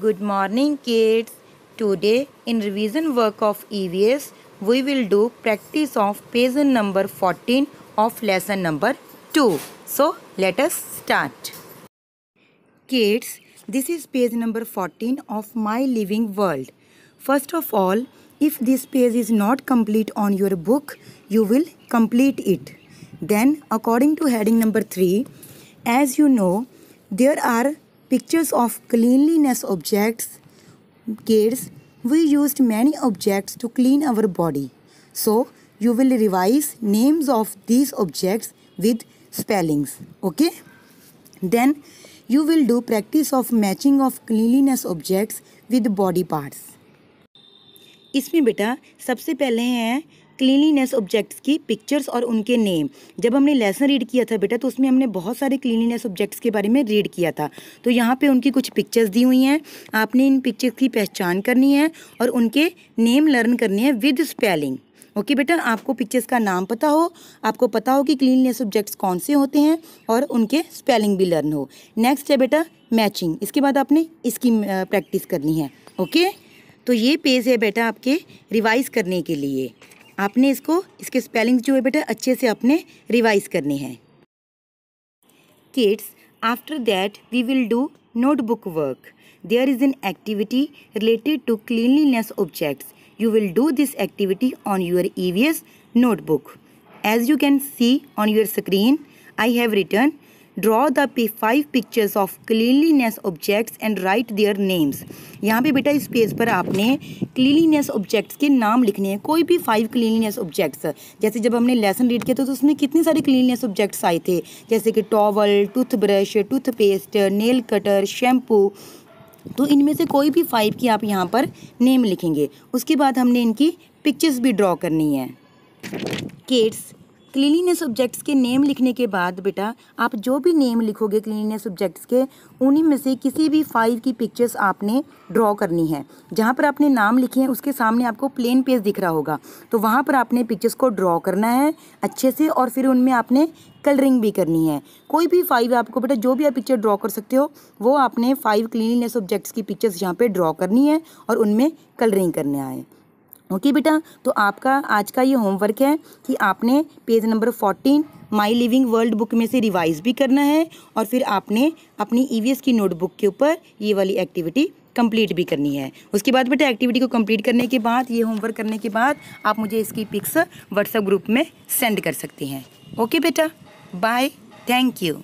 Good morning, kids. Today, in revision work of EVS, we will do practice of page number 14 of lesson number 2. So, let us start. Kids, this is page number 14 of My Living World. First of all, if this page is not complete on your book, you will complete it. Then, according to heading number 3, as you know, there are pictures of cleanliness objects. Kids, we used many objects to clean our body. So, you will revise names of these objects with spellings. Okay? Then, you will do practice of matching of cleanliness objects with body parts. इसमें बेटा सबसे पहले हैं cleanliness objects की pictures और उनके name जब हमने लेसन रीड किया था बेटा तो उसमें हमने बहुत सारे क्लीनलीनेस ऑब्जेक्ट्स के बारे में रीड किया था। तो यहाँ पे उनकी कुछ पिक्चर्स दी हुई हैं। आपने इन पिक्चर्स की पहचान करनी है और उनके नेम लर्न करने हैं विद स्पेलिंग ओके बेटा, आपको पिक्चर्स का नाम पता हो, आपको पता हो कि क्लीनलीनेस ऑब्जेक्ट्स कौन से होते हैं और उनके स्पेलिंग भी लर्न हो। नेक्स्ट है बेटा मैचिंग इसके बाद आपने इसकी प्रैक्टिस करनी है। ओके तो ये पेज है बेटा आपके रिवाइज करने के लिए। आपने इसको, इसके स्पेलिंग जो है बेटा, अच्छे से अपने रिवाइज करने हैं। Kids after that we will do notebook work there is an activity related to cleanliness objects you will do this activity on your EVS notebook as you can see on your screen I have return draw the five pictures of cleanliness objects and write their names यहाँ पे बेटा इस page पर आपने cleanliness objects के नाम लिखने हैं, कोई भी फाइव क्लीनलीनेस ऑब्जेक्ट्स जैसे जब हमने लेसन रीड किया था तो उसमें कितने सारे क्लीनलीनेस ऑब्जेक्ट्स आए थे? जैसे कि towel toothbrush toothpaste nail cutter shampoo तो इनमें से कोई भी फाइव की आप यहाँ पर नेम लिखेंगे। उसके बाद हमने इनकी पिक्चर्स भी ड्रॉ करनी है। किड्स क्लीनिनेस ऑब्जेक्ट्स के नेम लिखने के बाद बेटा, आप जो भी नेम लिखोगे क्लीनिनेस ऑब्जेक्ट्स के, उन्हीं में से किसी भी फाइव की पिक्चर्स आपने ड्रॉ करनी है। जहाँ पर आपने नाम लिखे हैं, उसके सामने आपको प्लेन पेज दिख रहा होगा। तो वहाँ पर आपने पिक्चर्स को ड्रॉ करना है अच्छे से, और फिर उनमें आपने कलरिंग भी करनी है। कोई भी फाइव आपको बेटा, जो भी आप पिक्चर ड्रॉ कर सकते हो, वो आपने फाइव क्लीनिनेस ऑब्जेक्ट्स की पिक्चर्स यहाँ पर ड्रॉ करनी है, और उनमें कलरिंग करने आए ओके बेटा? तो आपका आज का ये होमवर्क है कि आपने page number fourteen my living world book में से रिवाइज भी करना है और फिर आपने अपनी ईवीएस की नोटबुक के ऊपर ये वाली एक्टिविटी कंप्लीट भी करनी है। उसके बाद बेटा एक्टिविटी को कंप्लीट करने के बाद, ये होमवर्क करने के बाद आप मुझे इसकी पिक्स व्हाट्सएप ग्रुप में सेंड कर सकते हैं। ओके बेटा? Bye thank you